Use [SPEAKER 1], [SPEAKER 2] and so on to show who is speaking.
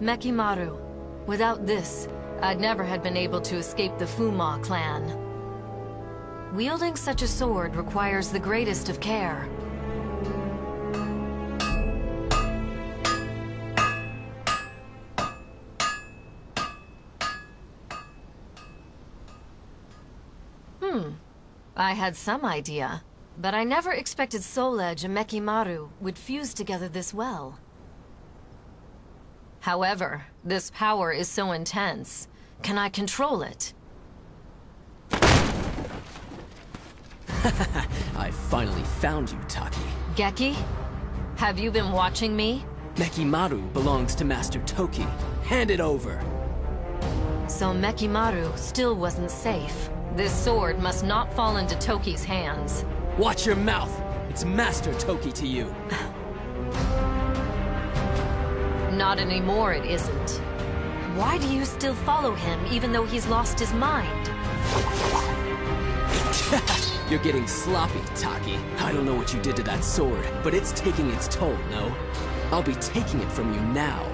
[SPEAKER 1] Mekki-Maru. Without this, I'd never have been able to escape the Fuma clan. Wielding such a sword requires the greatest of care. Hmm. I had some idea, but I never expected Soul Edge and Mekki-Maru would fuse together this well. However, this power is so intense. Can I control it?
[SPEAKER 2] I finally found you, Taki.
[SPEAKER 1] Geki? Have you been watching me?
[SPEAKER 2] Mekki-Maru belongs to Master Toki. Hand it over.
[SPEAKER 1] So Mekki-Maru still wasn't safe. This sword must not fall into Toki's hands.
[SPEAKER 2] Watch your mouth! It's Master Toki to you.
[SPEAKER 1] not anymore, it isn't. Why do you still follow him, even though he's lost his mind?
[SPEAKER 2] You're getting sloppy, Taki. I don't know what you did to that sword, but it's taking its toll, no? I'll be taking it from you now.